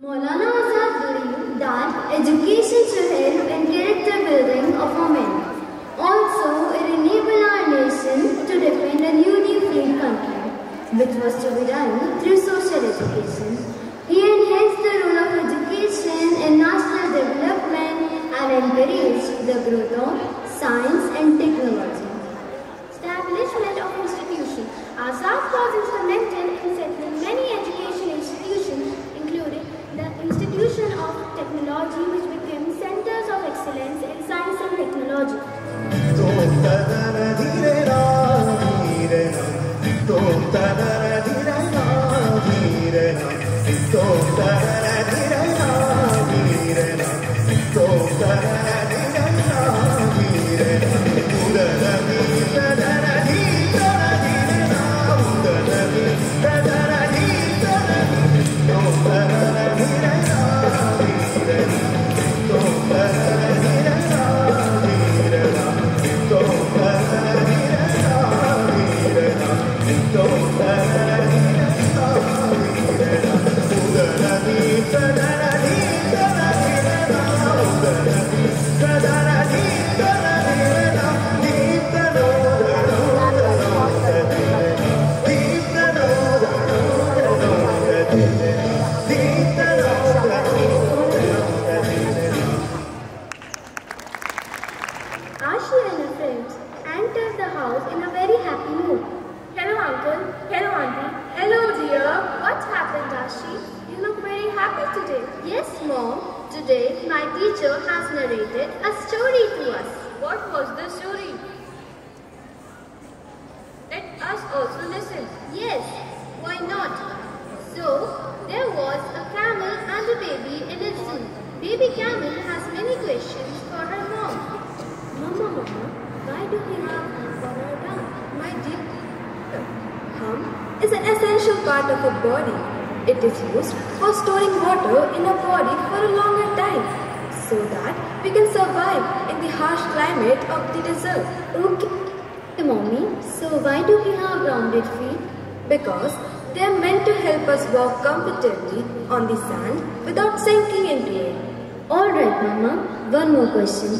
Maulana Azad believed that education should help in character building of women. Don't da da da da da da da da Ashi and her friends entered the house in a very happy mood. Hello, uncle. Hello, auntie. Hello, dear. What happened, Ashi? You look very happy today. Yes, Mom. Today, my teacher has narrated a story to us. What was the story? Let us also listen. Yes, why not? So, there was a camel and a baby in a zoo. Baby camel has many questions for her mom. Mama, Mama, why do we have hum on our tongue? My dear, hum is an essential part of a body. It is used for storing water in a body for a longer time so that we can survive in the harsh climate of the desert. Okay, mommy. So why do we have rounded feet? Because they are meant to help us walk comfortably on the sand without sinking into it. All right, Mama. One more question.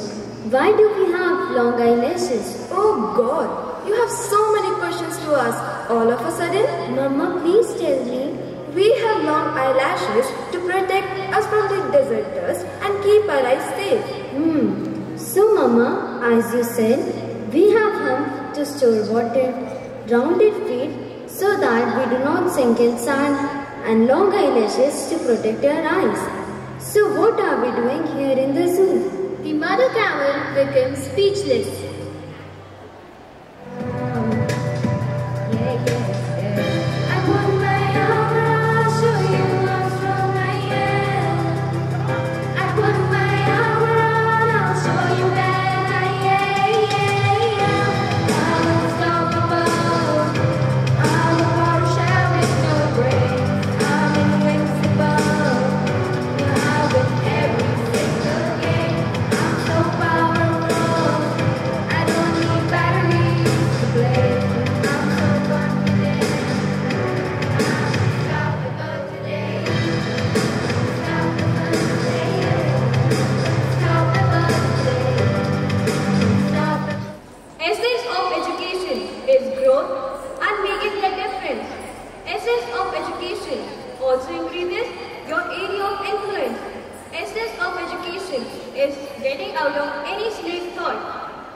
Why do we have long eyelashes? Oh God, you have so many questions to ask all of a sudden. Mama, please tell me. We have long eyelashes to protect us from the desert dust and keep our eyes safe. Hmm. So, Mama, as you said, we have hum to store water, rounded feet so that we do not sink in sand, and long eyelashes to protect our eyes. So, what are we doing here in the zoo? The mother camel becomes speechless. Essence of education is growth and making a difference. Essence of education also increases your area of influence. Essence of education is getting out of any slave thought.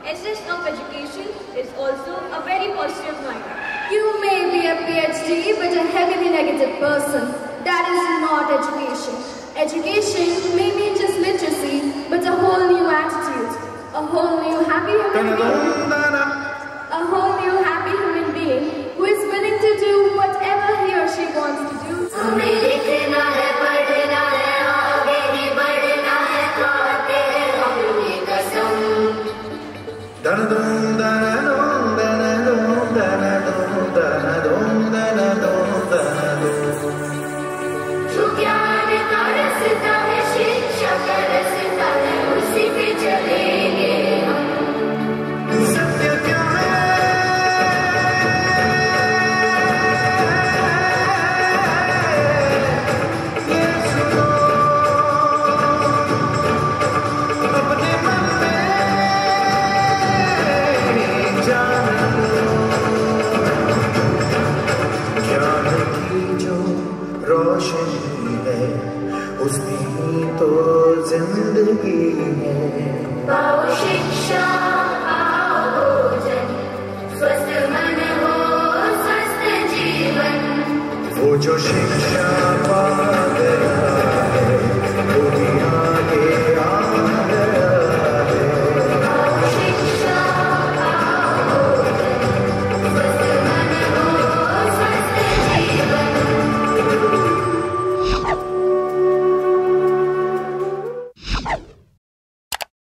Essence of education is also a very positive mind. You may be a PhD but a heavily negative person. That is not education. Education may mean just literacy, but a whole new attitude, a whole new happy human being, a whole new happy human being who is willing to do whatever he or she wants to do. यही तो ज़िंदगी है। पाओ शिक्षा पाओ भोजन। स्वस्थ मन हो स्वस्थ जीवन। वो जो शिक्षा पा गया